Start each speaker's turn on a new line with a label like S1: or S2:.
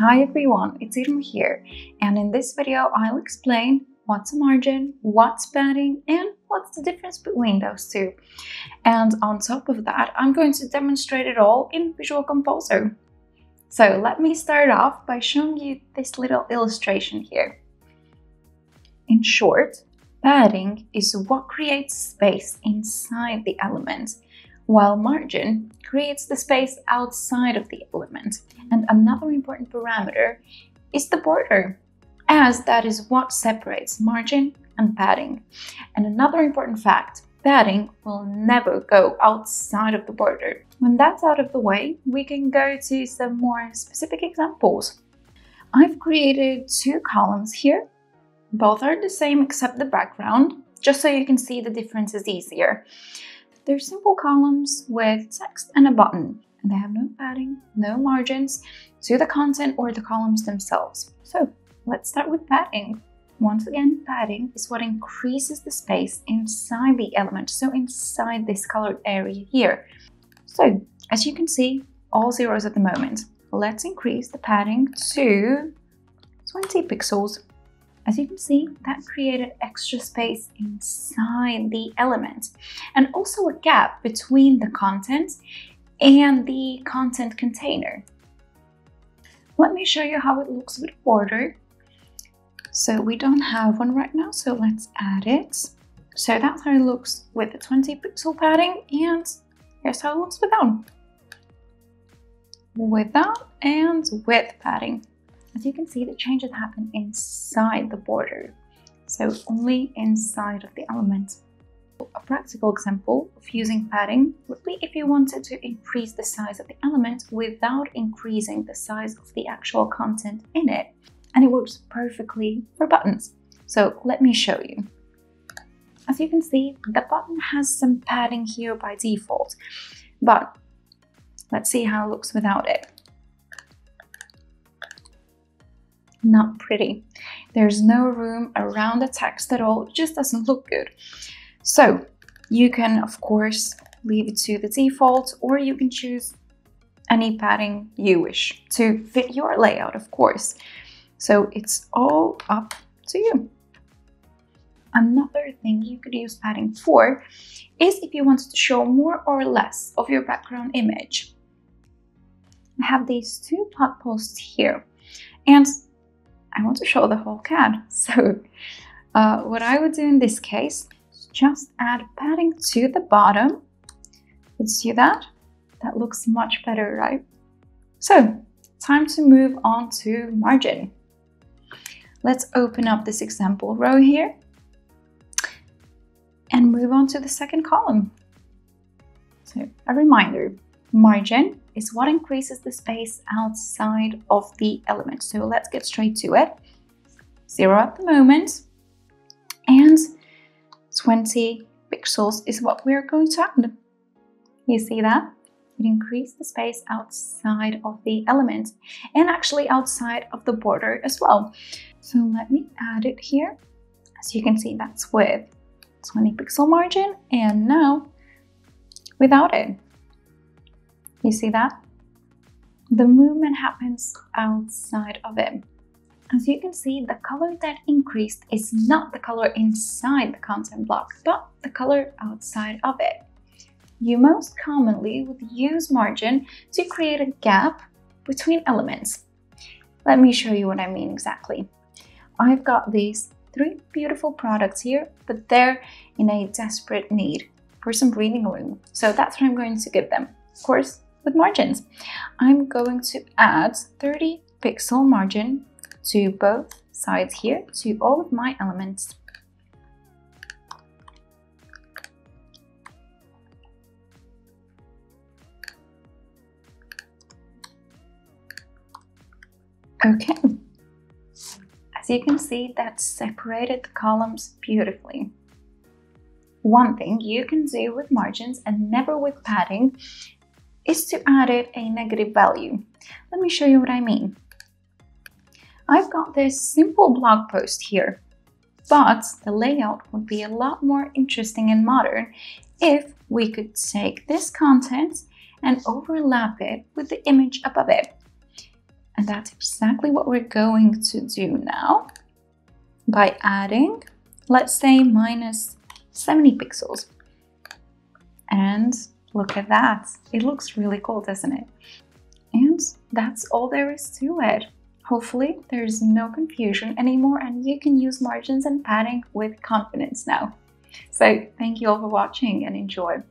S1: Hi everyone, it's Irma here, and in this video I'll explain what's a margin, what's padding, and what's the difference between those two. And on top of that, I'm going to demonstrate it all in Visual Composer. So let me start off by showing you this little illustration here. In short, padding is what creates space inside the element, while margin creates the space outside of the element. And another important parameter is the border, as that is what separates margin and padding. And another important fact, padding will never go outside of the border. When that's out of the way, we can go to some more specific examples. I've created two columns here. Both are the same except the background, just so you can see the differences easier. They're simple columns with text and a button, and they have no padding, no margins to the content or the columns themselves. So let's start with padding. Once again, padding is what increases the space inside the element, so inside this colored area here. So, as you can see, all zeros at the moment. Let's increase the padding to 20 pixels. As you can see, that created extra space inside the element and also a gap between the content and the content container. Let me show you how it looks with border. So we don't have one right now, so let's add it. So that's how it looks with the 20 pixel padding and here's how it looks without. Without and with padding. As you can see, the changes happen inside the border. So only inside of the element. A practical example of using padding would be if you wanted to increase the size of the element without increasing the size of the actual content in it and it works perfectly for buttons. So let me show you. As you can see, the button has some padding here by default, but let's see how it looks without it. Not pretty. There's no room around the text at all, it just doesn't look good. So you can, of course, leave it to the default or you can choose any padding you wish to fit your layout, of course. So it's all up to you. Another thing you could use padding for is if you want to show more or less of your background image. I have these two blog posts here and I want to show the whole CAD. So uh, what I would do in this case is just add padding to the bottom. Let's do that. That looks much better, right? So time to move on to margin. Let's open up this example row here and move on to the second column. So a reminder, margin is what increases the space outside of the element. So let's get straight to it. Zero at the moment and 20 pixels is what we're going to add. You see that? It increased the space outside of the element and actually outside of the border as well. So let me add it here. As you can see, that's with 20 pixel margin and now without it. You see that? The movement happens outside of it. As you can see, the color that increased is not the color inside the content block, but the color outside of it. You most commonly would use margin to create a gap between elements. Let me show you what I mean exactly. I've got these three beautiful products here, but they're in a desperate need for some breathing room. So that's what I'm going to give them. Of course, with margins. I'm going to add 30 pixel margin to both sides here to all of my elements. Okay, as you can see, that separated the columns beautifully. One thing you can do with margins and never with padding is to add it a negative value. Let me show you what I mean. I've got this simple blog post here, but the layout would be a lot more interesting and modern if we could take this content and overlap it with the image above it. And that's exactly what we're going to do now by adding, let's say minus 70 pixels. And look at that. It looks really cool, doesn't it? And that's all there is to it. Hopefully there's no confusion anymore and you can use margins and padding with confidence now. So thank you all for watching and enjoy.